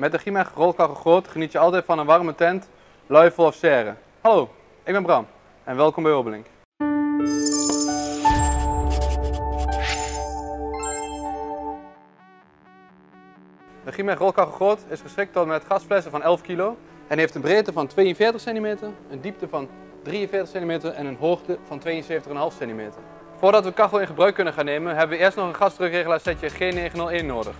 Met de Gimeg rolkachel groot geniet je altijd van een warme tent, luifel of serre. Hallo, ik ben Bram en welkom bij Obelink. De Gimeg rolkachel groot is geschikt tot met gasflessen van 11 kilo en heeft een breedte van 42 cm, een diepte van 43 cm en een hoogte van 72,5 cm. Voordat we kachel in gebruik kunnen gaan nemen, hebben we eerst nog een gasdrukregelaar setje G901 nodig.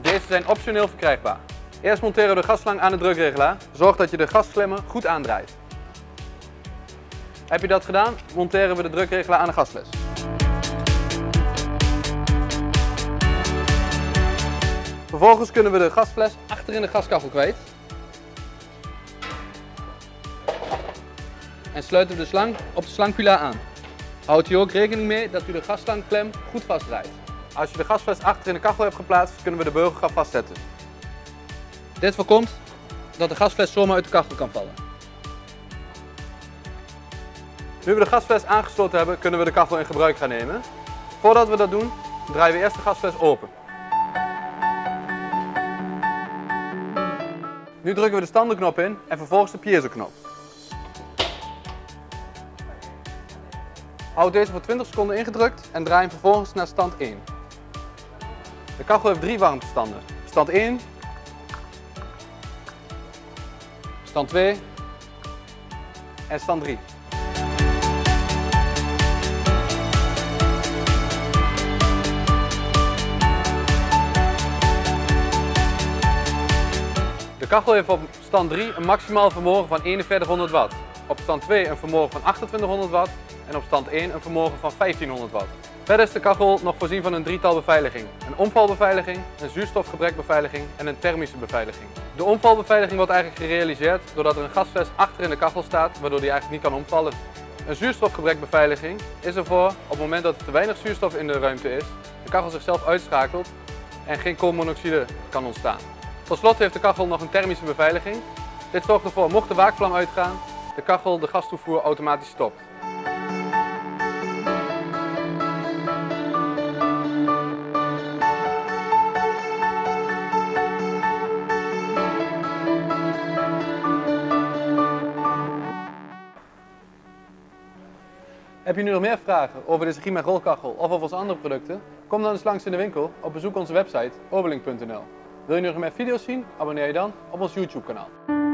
Deze zijn optioneel verkrijgbaar. Eerst monteren we de gasslang aan de drukregelaar. Zorg dat je de gasklemmen goed aandraait. Heb je dat gedaan, monteren we de drukregelaar aan de gasfles. Vervolgens kunnen we de gasfles achter in de gaskachel kwijt. En sluiten we de slang op de slangpilaar aan. Houd hier ook rekening mee dat u de gasslangklem goed vastdraait. Als je de gasfles achter in de kachel hebt geplaatst, kunnen we de beugelgraf vastzetten. Dit voorkomt dat de gasfles zomaar uit de kachel kan vallen. Nu we de gasfles aangesloten hebben, kunnen we de kachel in gebruik gaan nemen. Voordat we dat doen, draaien we eerst de gasfles open. Nu drukken we de standenknop in en vervolgens de piezo-knop. Houd deze voor 20 seconden ingedrukt en draai hem vervolgens naar stand 1. De kachel heeft drie warmtestanden. Stand 1, stand 2 en stand 3. De kachel heeft op stand 3 een maximaal vermogen van 4100 watt. Op stand 2 een vermogen van 2800 watt en op stand 1 een vermogen van 1500 watt. Verder is de kachel nog voorzien van een drietal beveiliging. Een omvalbeveiliging, een zuurstofgebrekbeveiliging en een thermische beveiliging. De omvalbeveiliging wordt eigenlijk gerealiseerd doordat er een gasfles achter in de kachel staat, waardoor die eigenlijk niet kan omvallen. Een zuurstofgebrekbeveiliging is ervoor op het moment dat er te weinig zuurstof in de ruimte is, de kachel zichzelf uitschakelt en geen koolmonoxide kan ontstaan. Tot slot heeft de kachel nog een thermische beveiliging. Dit zorgt ervoor, mocht de waakvlam uitgaan, de kachel de gastoevoer automatisch stopt. Heb je nu nog meer vragen over deze Gima rolkachel of over onze andere producten? Kom dan eens langs in de winkel of bezoek onze website obelink.nl. Wil je nog meer video's zien? Abonneer je dan op ons YouTube kanaal.